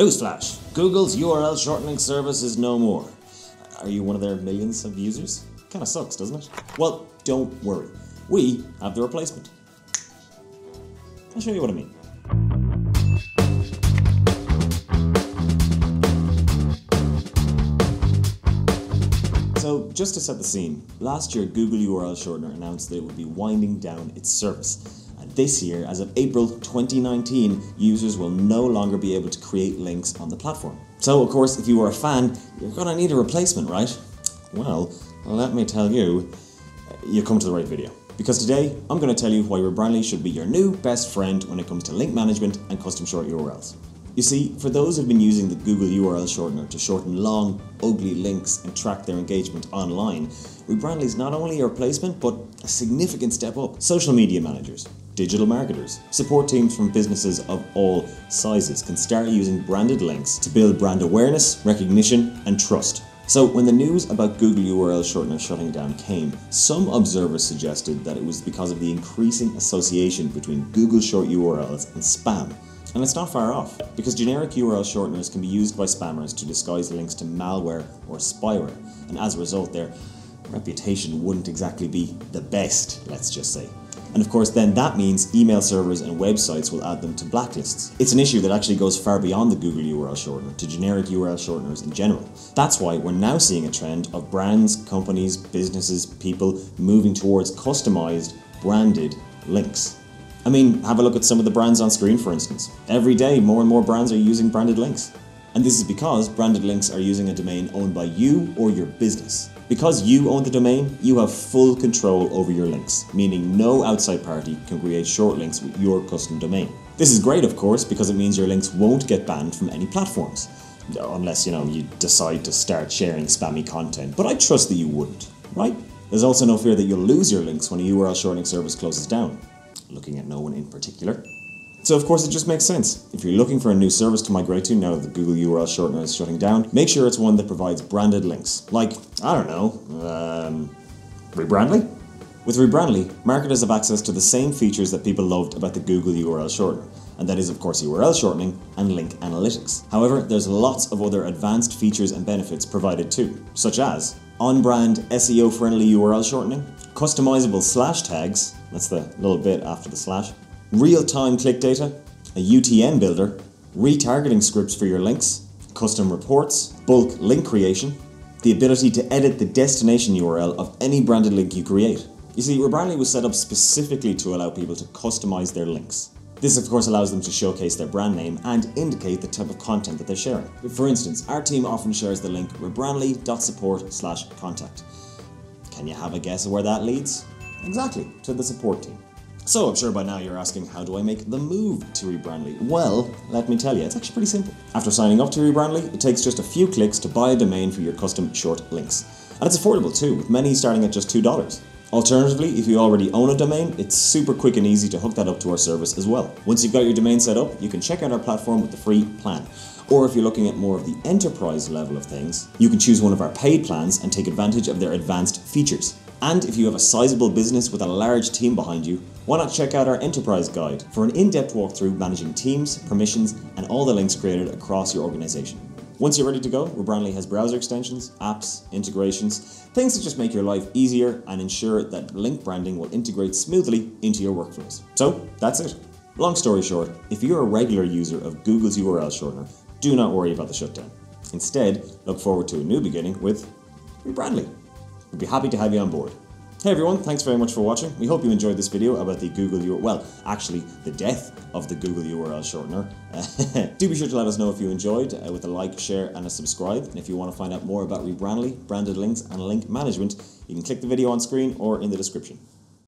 Newsflash Google's URL shortening service is no more. Are you one of their millions of users? Kinda sucks, doesn't it? Well, don't worry. We have the replacement. I'll show you what I mean. So, just to set the scene, last year Google URL Shortener announced that it would be winding down its service. This year, as of April 2019, users will no longer be able to create links on the platform. So, of course, if you were a fan, you're gonna need a replacement, right? Well, let me tell you, you come to the right video. Because today, I'm going to tell you why Rebrandly should be your new best friend when it comes to link management and custom short URLs. You see, for those who've been using the Google URL shortener to shorten long, ugly links and track their engagement online, Rebrandly is not only a replacement, but a significant step up. Social media managers, digital marketers, support teams from businesses of all sizes can start using branded links to build brand awareness, recognition, and trust. So, when the news about Google URL shortener shutting down came, some observers suggested that it was because of the increasing association between Google short URLs and spam. And it's not far off, because generic URL shorteners can be used by spammers to disguise links to malware or spyware, and as a result, their reputation wouldn't exactly be the best, let's just say. And of course, then that means email servers and websites will add them to blacklists. It's an issue that actually goes far beyond the Google URL shortener to generic URL shorteners in general. That's why we're now seeing a trend of brands, companies, businesses, people moving towards customized, branded links. I mean, have a look at some of the brands on screen, for instance. Every day, more and more brands are using branded links. And this is because branded links are using a domain owned by you or your business. Because you own the domain, you have full control over your links, meaning no outside party can create short links with your custom domain. This is great, of course, because it means your links won't get banned from any platforms. Unless, you know, you decide to start sharing spammy content, but I trust that you wouldn't, right? There's also no fear that you'll lose your links when a URL shortening service closes down. Looking at no one in particular. So of course it just makes sense. If you're looking for a new service to migrate to now that the Google URL shortener is shutting down, make sure it's one that provides branded links. Like, I don't know, um, Rebrandly? With Rebrandly, marketers have access to the same features that people loved about the Google URL shortener, and that is of course URL shortening and link analytics. However, there's lots of other advanced features and benefits provided too, such as on-brand SEO-friendly URL shortening, customizable slash tags, that's the little bit after the slash, real-time click data, a UTM builder, retargeting scripts for your links, custom reports, bulk link creation, the ability to edit the destination URL of any branded link you create. You see, Rebrandly was set up specifically to allow people to customize their links. This of course allows them to showcase their brand name and indicate the type of content that they're sharing. For instance, our team often shares the link rebrandly.support slash contact. Can you have a guess of where that leads? Exactly, to the support team. So I'm sure by now you're asking how do I make the move to Rebrandly? Well, let me tell you, it's actually pretty simple. After signing up to Rebrandly, it takes just a few clicks to buy a domain for your custom short links. And it's affordable too, with many starting at just $2. Alternatively, if you already own a domain, it's super quick and easy to hook that up to our service as well. Once you've got your domain set up, you can check out our platform with the free plan. Or if you're looking at more of the enterprise level of things, you can choose one of our paid plans and take advantage of their advanced features. And if you have a sizable business with a large team behind you, why not check out our Enterprise Guide for an in-depth walkthrough managing teams, permissions, and all the links created across your organization. Once you're ready to go, Rebrandly has browser extensions, apps, integrations, things that just make your life easier and ensure that link branding will integrate smoothly into your workflows. So that's it. Long story short, if you're a regular user of Google's URL shortener, do not worry about the shutdown. Instead, look forward to a new beginning with Rebrandly. We'd be happy to have you on board. Hey everyone, thanks very much for watching. We hope you enjoyed this video about the Google URL, well, actually the death of the Google URL shortener. Do be sure to let us know if you enjoyed uh, with a like, share and a subscribe. And if you want to find out more about Rebrandly, branded links and link management, you can click the video on screen or in the description.